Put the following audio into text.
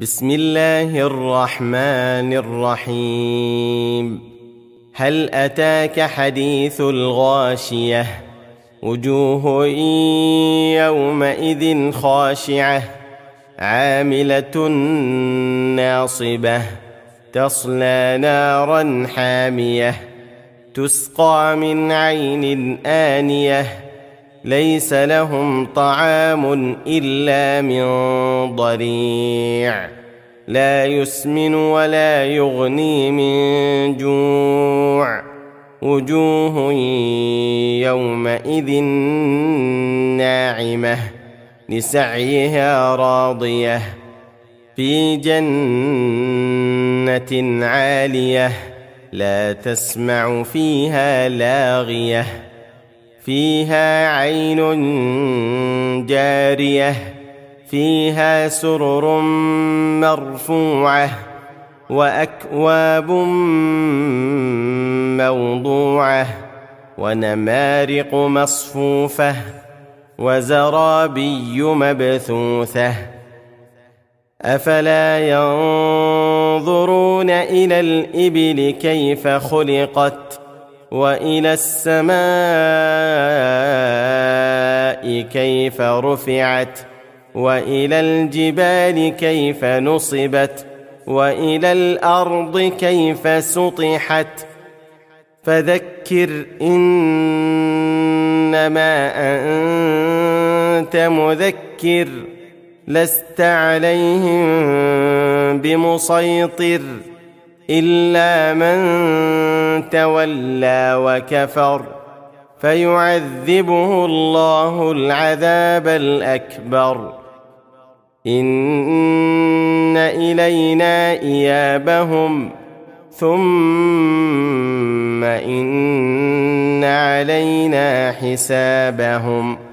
بسم الله الرحمن الرحيم. هل أتاك حديث الغاشية؟ وجوه يومئذ خاشعة. عاملة ناصبة. تصلى نارا حامية. تسقى من عين آنية. ليس لهم طعام إلا من ضريع. لا يسمن ولا يغني من جوع. وجوه يومئذ ناعمة لسعيها راضية. في جنة عالية لا تسمع فيها لاغية. فيها عين جارية فيها سرر مرفوعة وأكواب موضوعة ونمارق مصفوفة وزرابي مبثوثة. أفلا ينظرون إلى الإبل كيف خلقت؟ وإلى السماء كيف رفعت وإلى الجبال كيف نصبت وإلى الأرض كيف سطحت. فذكر إنما أنت مذكر لست عليهم بمسيطر إلا من تولى وكفر فيعذبه الله العذاب الأكبر. إن إلينا إيابهم. ثم إن علينا حسابهم.